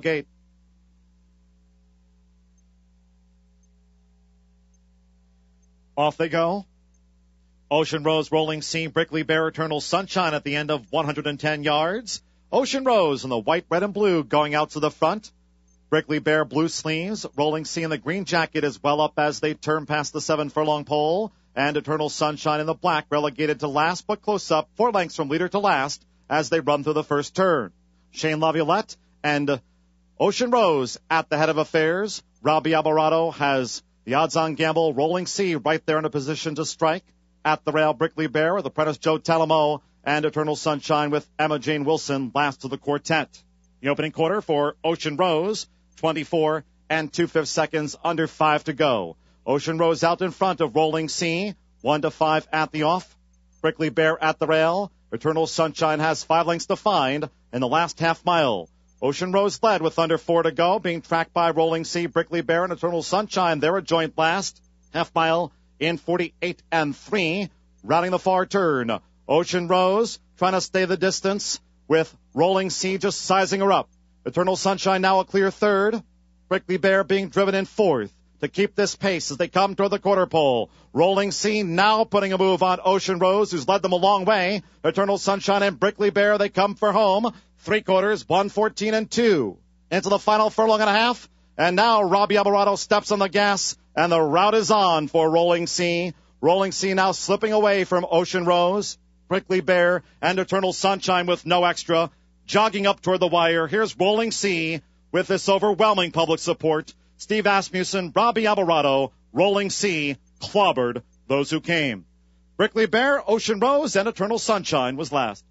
gate. Off they go. Ocean Rose, Rolling Sea, Brickly Bear, Eternal Sunshine at the end of 110 yards. Ocean Rose in the white, red, and blue going out to the front. Brickly Bear, blue sleeves. Rolling Sea in the green jacket is well up as they turn past the seven furlong pole. And Eternal Sunshine in the black relegated to last, but close up, four lengths from leader to last as they run through the first turn. Shane Laviolette and Ocean Rose at the head of affairs. Robbie Albarado has the odds on gamble. Rolling Sea right there in a position to strike at the rail. Brickly Bear with apprentice Joe Talamo and Eternal Sunshine with Emma Jane Wilson last of the quartet. The opening quarter for Ocean Rose, 24 and two fifths seconds under five to go. Ocean Rose out in front of Rolling Sea, one to five at the off. Brickly Bear at the rail. Eternal Sunshine has five lengths to find in the last half mile. Ocean Rose led with under four to go, being tracked by Rolling Sea, Brickly Bear, and Eternal Sunshine. They're a joint last. Half mile in 48 and 3, routing the far turn. Ocean Rose trying to stay the distance with Rolling Sea just sizing her up. Eternal Sunshine now a clear third. Brickly Bear being driven in fourth to keep this pace as they come toward the quarter pole. Rolling Sea now putting a move on Ocean Rose, who's led them a long way. Eternal Sunshine and Brickly Bear, they come for home. Three quarters, 114 and 2. Into the final furlong and a half. And now Robbie Albarado steps on the gas, and the route is on for Rolling Sea. Rolling Sea now slipping away from Ocean Rose, Brickly Bear, and Eternal Sunshine with no extra. Jogging up toward the wire. Here's Rolling Sea with this overwhelming public support. Steve Asmussen, Robbie Albarado, Rolling Sea, clobbered those who came. Brickly Bear, Ocean Rose, and Eternal Sunshine was last.